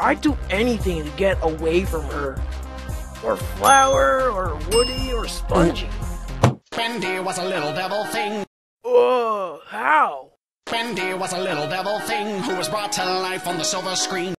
I'd do anything to get away from her. Or Flower, or Woody, or Spongy. Bendy was a little devil thing. Oh, how? Bendy was a little devil thing who was brought to life on the silver screen.